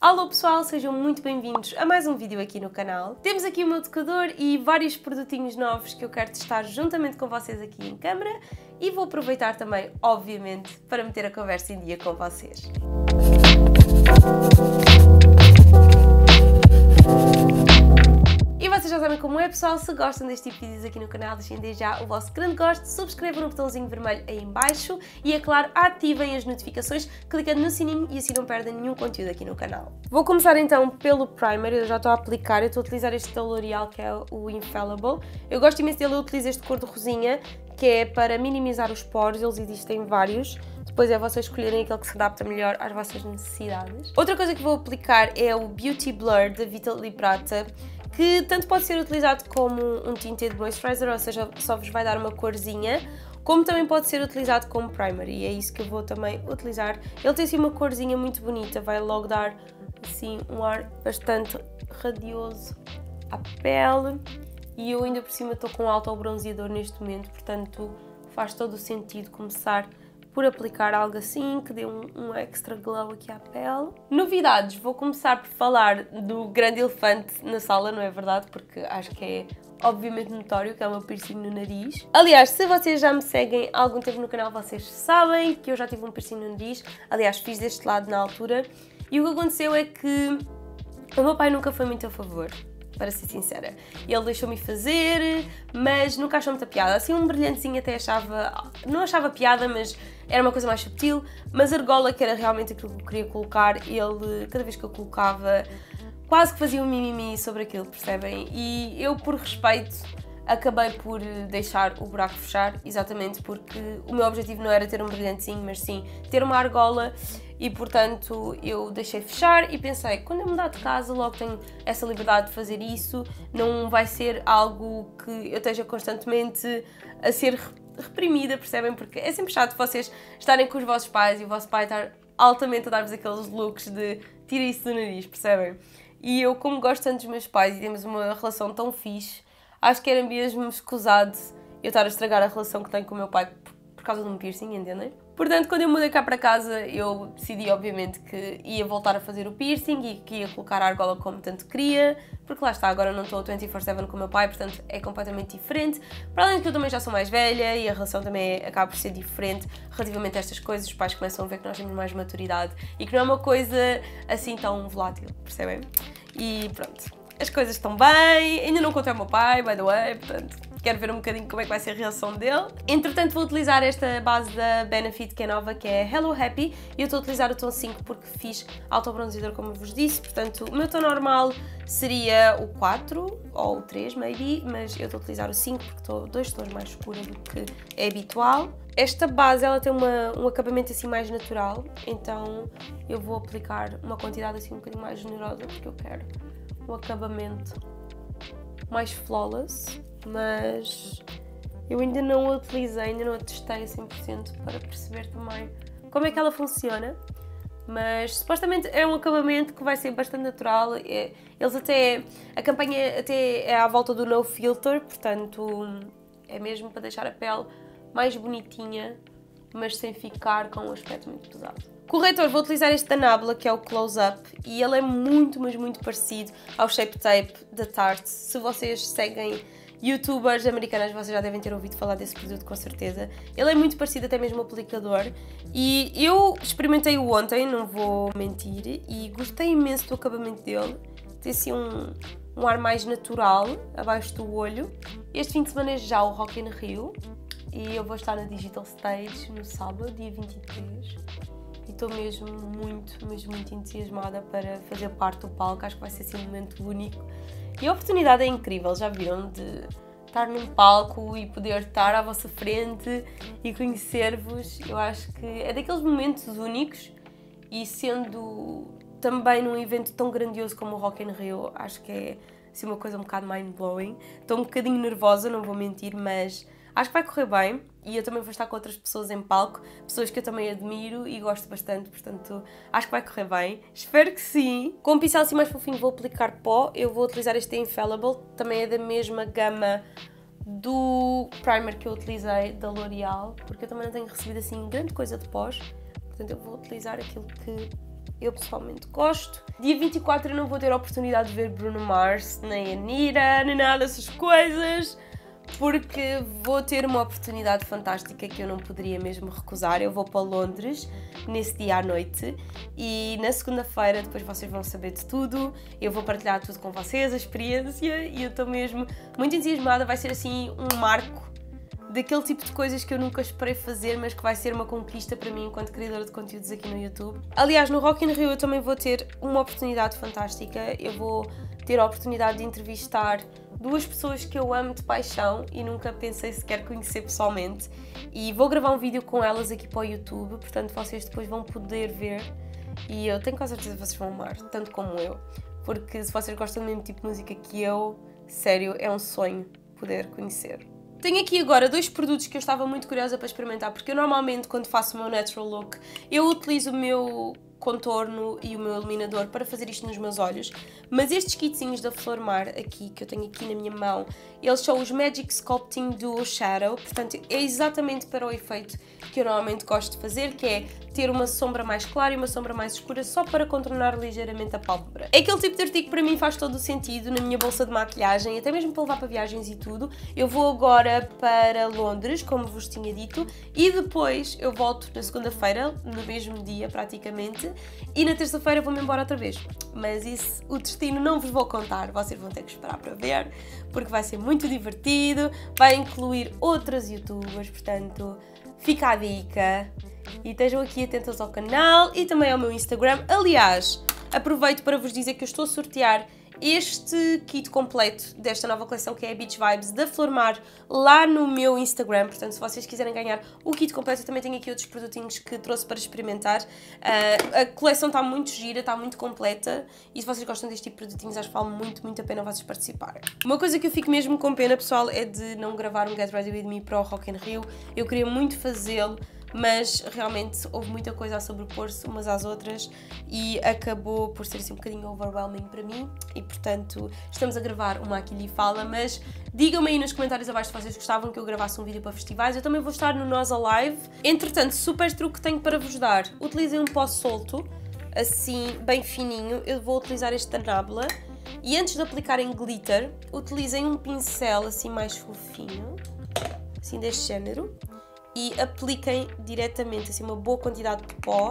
Alô pessoal, sejam muito bem-vindos a mais um vídeo aqui no canal. Temos aqui o meu tocador e vários produtinhos novos que eu quero testar juntamente com vocês aqui em câmara e vou aproveitar também, obviamente, para meter a conversa em dia com vocês. Já sabem como é, pessoal. Se gostam deste tipo de vídeos aqui no canal, deixem desde já o vosso grande gosto, subscrevam no botãozinho vermelho aí em baixo e, é claro, ativem as notificações clicando no sininho e assim não perdem nenhum conteúdo aqui no canal. Vou começar então pelo primer, eu já estou a aplicar, eu estou a utilizar este da L'Oreal que é o Infallible. Eu gosto imenso dele, eu utilizo este cor de rosinha, que é para minimizar os poros, eles existem vários. Depois é vocês escolherem aquele que se adapta melhor às vossas necessidades. Outra coisa que vou aplicar é o Beauty Blur da Vita Librata que tanto pode ser utilizado como um tinted moisturizer, ou seja, só vos vai dar uma corzinha, como também pode ser utilizado como primer, e é isso que eu vou também utilizar. Ele tem assim uma corzinha muito bonita, vai logo dar assim um ar bastante radioso à pele, e eu ainda por cima estou com alto bronzeador neste momento, portanto faz todo o sentido começar por aplicar algo assim que dê um, um, extra glow aqui à pele. Novidades, vou começar por falar do grande elefante na sala, não é verdade? Porque acho que é obviamente notório que é uma piercing no nariz. Aliás, se vocês já me seguem há algum tempo no canal, vocês sabem que eu já tive um piercing no nariz. Aliás, fiz deste lado na altura. E o que aconteceu é que o meu pai nunca foi muito a favor para ser sincera. Ele deixou-me fazer, mas nunca achou muita piada. Assim, um brilhantezinho até achava. Não achava piada, mas era uma coisa mais subtil. Mas a argola, que era realmente aquilo que eu queria colocar, ele, cada vez que eu colocava, quase que fazia um mimimi sobre aquilo, percebem? E eu, por respeito, acabei por deixar o buraco fechar, exatamente porque o meu objetivo não era ter um brilhantezinho, mas sim ter uma argola e portanto eu deixei fechar e pensei, quando eu mudar de casa logo tenho essa liberdade de fazer isso, não vai ser algo que eu esteja constantemente a ser reprimida, percebem? Porque é sempre chato vocês estarem com os vossos pais e o vosso pai estar altamente a dar-vos aqueles looks de tira isso do nariz, percebem? E eu, como gosto tanto dos meus pais e temos uma relação tão fixe, acho que era mesmo escusado eu estar a estragar a relação que tenho com o meu pai por, causa de um piercing, entendem? Portanto, quando eu mudei cá para casa, eu decidi, obviamente, que ia voltar a fazer o piercing e que ia colocar a argola como tanto queria, porque lá está, agora não estou 24-7 com o meu pai, portanto é completamente diferente. Para além de que eu também já sou mais velha e a relação também acaba por ser diferente relativamente a estas coisas, os pais começam a ver que nós temos mais maturidade e que não é uma coisa assim tão volátil, percebem? E pronto, as coisas estão bem, ainda não contei ao meu pai, by the way, portanto quero ver um bocadinho como é que vai ser a reação dele. Entretanto, vou utilizar esta base da Benefit que é nova, que é Hello Happy, e eu estou a utilizar o tom 5 porque fiz auto-bronzeador, como vos disse, portanto, o meu tom normal seria o 4 ou o 3, maybe, mas eu estou a utilizar o 5 porque estou dois tons mais escuros do que é habitual. Esta base ela tem uma, um acabamento assim mais natural, então eu vou aplicar uma quantidade assim um bocadinho mais generosa porque eu quero um acabamento mais flawless mas eu ainda não a utilizei, ainda não a testei a 100% para perceber também como é que ela funciona. Mas supostamente é um acabamento que vai ser bastante natural. É, eles até. A campanha até é à volta do no filter, portanto é mesmo para deixar a pele mais bonitinha, mas sem ficar com um aspecto muito pesado. Corretor, vou utilizar este da Nabla, que é o Close Up, e ele é muito, mas muito parecido ao Shape Tape da Tarte. Se vocês seguem youtubers americanas, vocês já devem ter ouvido falar desse produto com certeza. Ele é muito parecido até mesmo ao aplicador e eu experimentei-o ontem, não vou mentir, e gostei imenso do acabamento dele. Tem assim um, um ar mais natural, abaixo do olho. Este fim de semana é já o Rock in Rio e eu vou estar na Digital Stage no sábado, dia 23 e estou mesmo muito, mesmo muito entusiasmada para fazer parte do palco. Acho que vai ser assim um momento único e a oportunidade é incrível, já viram? De estar num palco e poder estar à vossa frente e conhecer-vos. Eu acho que é daqueles momentos únicos e sendo também num evento tão grandioso como o Rock in Rio, acho que é assim, uma coisa um bocado mind-blowing. Estou um bocadinho nervosa, não vou mentir, mas acho que vai correr bem e eu também vou estar com outras pessoas em palco, pessoas que eu também admiro e gosto bastante, portanto acho que vai correr bem. Espero que sim. Com um pincel assim mais fofinho vou aplicar pó, eu vou utilizar este Infallible, também é da mesma gama do primer que eu utilizei da L'Oreal, porque eu também não tenho recebido assim grande coisa de pós, portanto eu vou utilizar aquilo que eu pessoalmente gosto. Dia 24 eu não vou ter a oportunidade de ver Bruno Mars, nem Anira, nem nada dessas coisas porque vou ter uma oportunidade fantástica que eu não poderia mesmo recusar. Eu vou para Londres nesse dia à noite e na segunda-feira depois vocês vão saber de tudo. Eu vou partilhar tudo com vocês, a experiência, e eu estou mesmo muito entusiasmada. Vai ser assim um marco daquele tipo de coisas que eu nunca esperei fazer, mas que vai ser uma conquista para mim enquanto criadora de conteúdos aqui no YouTube. Aliás, no Rock in Rio eu também vou ter uma oportunidade fantástica. Eu vou ter a oportunidade de entrevistar duas pessoas que eu amo de paixão e nunca pensei sequer conhecer pessoalmente. E vou gravar um vídeo com elas aqui para o YouTube, portanto vocês depois vão poder ver. E eu tenho quase certeza que vocês vão amar, tanto como eu. Porque se vocês gostam do mesmo tipo de música que eu, sério, é um sonho poder conhecer. Tenho aqui agora dois produtos que eu estava muito curiosa para experimentar, porque eu normalmente quando faço o meu natural look, eu utilizo o meu contorno e o meu iluminador para fazer isto nos meus olhos, mas estes kitzinhos da Flormar aqui, que eu tenho aqui na minha mão, eles são os Magic Sculpting Duo Shadow, portanto é exatamente para o efeito que eu normalmente gosto de fazer, que é ter uma sombra mais clara e uma sombra mais escura só para contornar ligeiramente a pálpebra. É aquele tipo de artigo que para mim faz todo o sentido na minha bolsa de maquilhagem, até mesmo para levar para viagens e tudo. Eu vou agora para Londres, como vos tinha dito, e depois eu volto na segunda-feira, no mesmo dia praticamente, e na terça-feira vou-me embora outra vez. Mas isso, o destino não vos vou contar, vocês vão ter que esperar para ver, porque vai ser muito divertido, vai incluir outras youtubers, portanto fica a dica. E estejam aqui atentos ao canal e também ao meu Instagram. Aliás, aproveito para vos dizer que eu estou a sortear este kit completo desta nova coleção que é a Beach Vibes da Flormar lá no meu Instagram. Portanto, se vocês quiserem ganhar o kit completo, eu também tenho aqui outros produtinhos que trouxe para experimentar. Uh, a coleção está muito gira, está muito completa e se vocês gostam deste tipo de produtinhos, acho que vale muito, muito a pena vocês participarem. Uma coisa que eu fico mesmo com pena, pessoal, é de não gravar um Get Ready With Me para o Rock in Rio. Eu queria muito fazê-lo mas realmente houve muita coisa a sobrepor-se umas às outras e acabou por ser assim um bocadinho overwhelming para mim. E portanto estamos a gravar uma aqui lhe fala, mas digam-me aí nos comentários abaixo se vocês gostavam que eu gravasse um vídeo para festivais, eu também vou estar no Nós Alive. Entretanto, super truque que tenho para vos dar, utilizem um pó solto, assim bem fininho, eu vou utilizar este da Nabla e antes de aplicarem glitter, utilizem um pincel assim mais fofinho, assim deste género, e apliquem diretamente assim uma boa quantidade de pó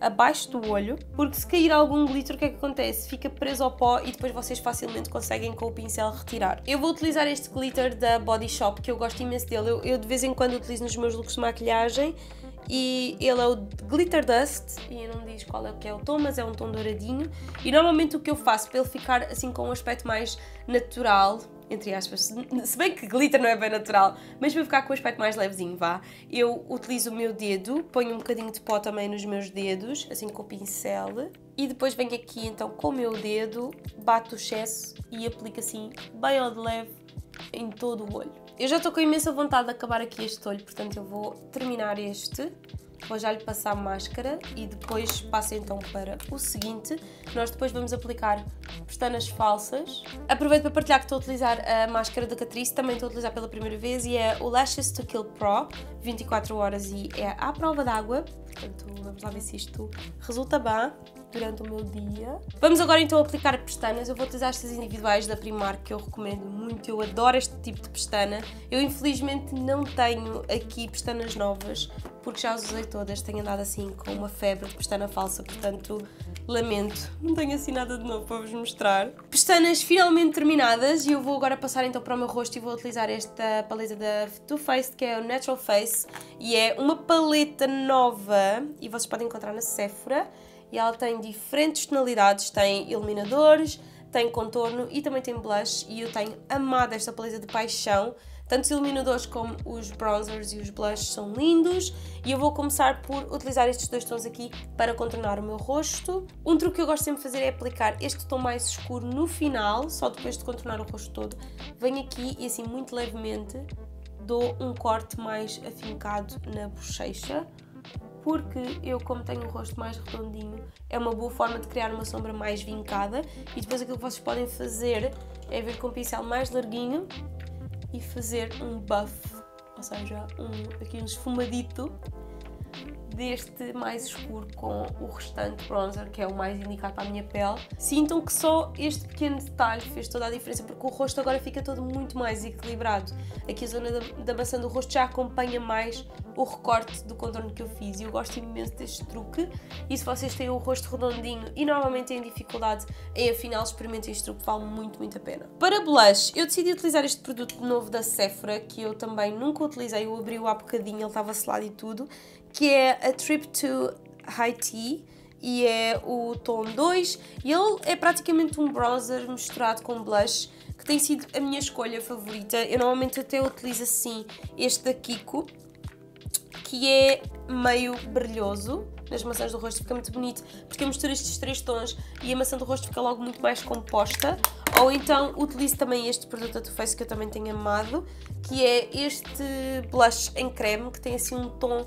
abaixo do olho, porque se cair algum glitter, o que é que acontece? Fica preso ao pó e depois vocês facilmente conseguem com o pincel retirar. Eu vou utilizar este glitter da Body Shop, que eu gosto imenso dele. Eu, eu de vez em quando utilizo nos meus looks de maquilhagem e ele é o Glitter Dust e não diz qual é que é o tom, mas é um tom douradinho. E normalmente o que eu faço para ele ficar assim com um aspecto mais natural, entre aspas, se bem que glitter não é bem natural, mas para ficar com o aspecto mais levezinho, vá, eu utilizo o meu dedo, ponho um bocadinho de pó também nos meus dedos, assim com o pincel, e depois venho aqui então com o meu dedo, bato o excesso e aplico assim bem ao de leve em todo o olho. Eu já estou com imensa vontade de acabar aqui este olho, portanto eu vou terminar este Vou já lhe passar máscara e depois passo então para o seguinte. Nós depois vamos aplicar pestanas falsas. Aproveito para partilhar que estou a utilizar a máscara da Catrice, também estou a utilizar pela primeira vez e é o Lashes to Kill Pro, 24 horas e é à prova d'água. Portanto, vamos lá ver se isto resulta bem durante o meu dia. Vamos agora então aplicar pestanas. Eu vou utilizar estas individuais da Primark que eu recomendo muito. Eu adoro este tipo de pestana. Eu infelizmente não tenho aqui pestanas novas porque já as usei todas. Tenho andado assim com uma febre de pestana falsa, portanto lamento. Não tenho assim nada de novo para vos mostrar. Pestanas finalmente terminadas e eu vou agora passar então para o meu rosto e vou utilizar esta paleta da Too Faced que é o Natural Face e é uma paleta nova e vocês podem encontrar na Sephora e ela tem diferentes tonalidades, tem iluminadores, tem contorno e também tem blush e eu tenho amado esta paleta de paixão. Tanto os iluminadores como os bronzers e os blushes são lindos e eu vou começar por utilizar estes dois tons aqui para contornar o meu rosto. Um truque que eu gosto sempre de fazer é aplicar este tom mais escuro no final, só depois de contornar o rosto todo. Venho aqui e assim muito levemente dou um corte mais afincado na bochecha porque eu, como tenho um rosto mais redondinho, é uma boa forma de criar uma sombra mais vincada. E depois aquilo que vocês podem fazer é vir com um pincel mais larguinho e fazer um buff, ou seja, um, aqui um esfumadito deste mais escuro com o restante bronzer, que é o mais indicado para a minha pele. Sintam que só este pequeno detalhe fez toda a diferença, porque o rosto agora fica todo muito mais equilibrado. Aqui a zona da, da maçã do rosto já acompanha mais o recorte do contorno que eu fiz e eu gosto imenso deste truque. E se vocês têm o rosto redondinho e normalmente têm dificuldade em afinal, experimentem este truque, vale muito, muito a pena. Para blush, eu decidi utilizar este produto novo da Sephora, que eu também nunca utilizei, eu abri-o há bocadinho, ele estava selado e tudo, que é a Trip to Tea e é o tom 2 e ele é praticamente um bronzer misturado com blush que tem sido a minha escolha favorita. Eu normalmente até utilizo assim este da Kiko, que é meio brilhoso nas maçãs do rosto, fica muito bonito porque mistura estes três tons e a maçã do rosto fica logo muito mais composta. Ou então utilizo também este produto da Too Faced que eu também tenho amado, que é este blush em creme, que tem assim um tom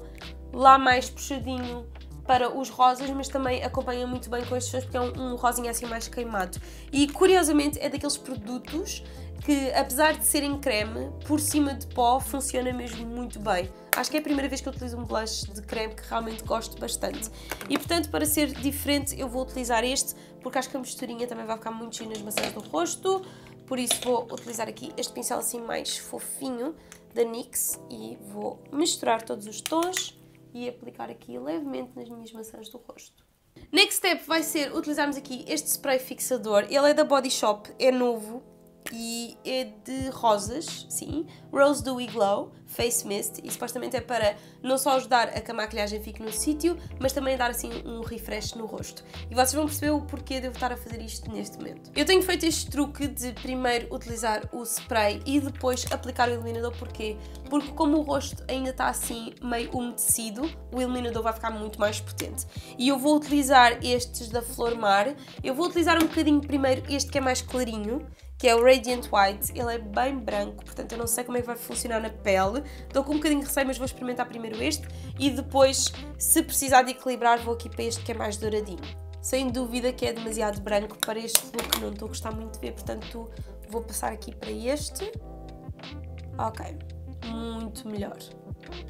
lá mais puxadinho para os rosas, mas também acompanha muito bem com estes tons porque é um, um rosinha assim mais queimado. E curiosamente é daqueles produtos que, apesar de serem creme, por cima de pó funciona mesmo muito bem. Acho que é a primeira vez que eu utilizo um blush de creme que realmente gosto bastante. E portanto, para ser diferente, eu vou utilizar este, porque acho que a misturinha também vai ficar muito gira nas maçãs do rosto. Por isso vou utilizar aqui este pincel assim mais fofinho da NYX e vou misturar todos os tons e aplicar aqui levemente nas minhas maçãs do rosto. Next step vai ser utilizarmos aqui este spray fixador. Ele é da Body Shop, é novo, e é de rosas, sim, Rose Dewy Glow Face Mist e supostamente é para não só ajudar a que a maquilhagem fique no sítio, mas também dar assim um refresh no rosto. E vocês vão perceber o porquê de eu estar a fazer isto neste momento. Eu tenho feito este truque de primeiro utilizar o spray e depois aplicar o iluminador, porquê? Porque como o rosto ainda está assim meio umedecido, o iluminador vai ficar muito mais potente. E eu vou utilizar estes da Flor Mar, eu vou utilizar um bocadinho primeiro este que é mais clarinho, que é o Radiant White. Ele é bem branco, portanto eu não sei como é que vai funcionar na pele. Estou com um bocadinho de receio, mas vou experimentar primeiro este e depois, se precisar de equilibrar, vou aqui para este que é mais douradinho. Sem dúvida que é demasiado branco para este look, não estou a gostar muito de ver, portanto vou passar aqui para este. Ok, muito melhor.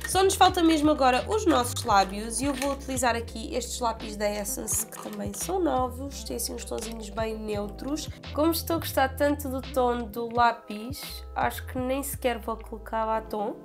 Só nos falta mesmo agora os nossos lábios e eu vou utilizar aqui estes lápis da Essence que também são novos, têm assim uns tonzinhos bem neutros. Como estou a gostar tanto do tom do lápis, acho que nem sequer vou colocar batom,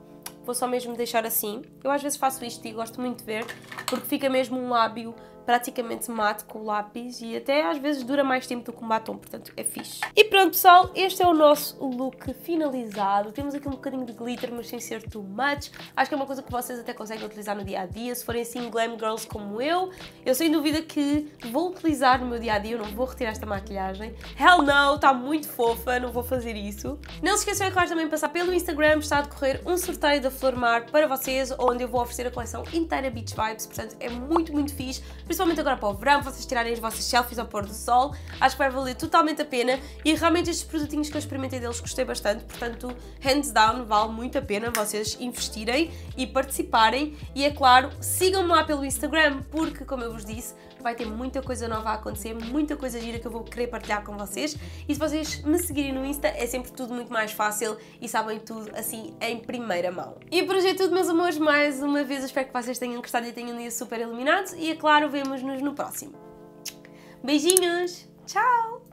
vou só mesmo deixar assim. Eu às vezes faço isto e gosto muito de ver, porque fica mesmo um lábio praticamente mate com o lápis e até às vezes dura mais tempo do que um batom, portanto é fixe. E pronto pessoal, este é o nosso look finalizado. Temos aqui um bocadinho de glitter, mas sem ser too much. Acho que é uma coisa que vocês até conseguem utilizar no dia a dia, se forem assim glam girls como eu. Eu sem dúvida que vou utilizar no meu dia a dia, eu não vou retirar esta maquilhagem. Hell no, está muito fofa, não vou fazer isso. Não se esqueçam, é claro, também passar pelo Instagram, está a decorrer um sorteio da Flor Mar para vocês, onde eu vou oferecer a coleção inteira Beach Vibes, portanto é muito, muito fixe principalmente agora para o verão, vocês tirarem as vossas selfies ao pôr do sol. Acho que vai valer totalmente a pena e realmente estes produtinhos que eu experimentei deles gostei bastante, portanto, hands down, vale muito a pena vocês investirem e participarem. E é claro, sigam-me lá pelo Instagram, porque, como eu vos disse, vai ter muita coisa nova a acontecer, muita coisa gira que eu vou querer partilhar com vocês. E se vocês me seguirem no Insta, é sempre tudo muito mais fácil e sabem tudo assim em primeira mão. E por hoje é tudo, meus amores. Mais uma vez, espero que vocês tenham gostado e tenham um dia super iluminados. E é claro, vemos-nos no próximo. Beijinhos! Tchau!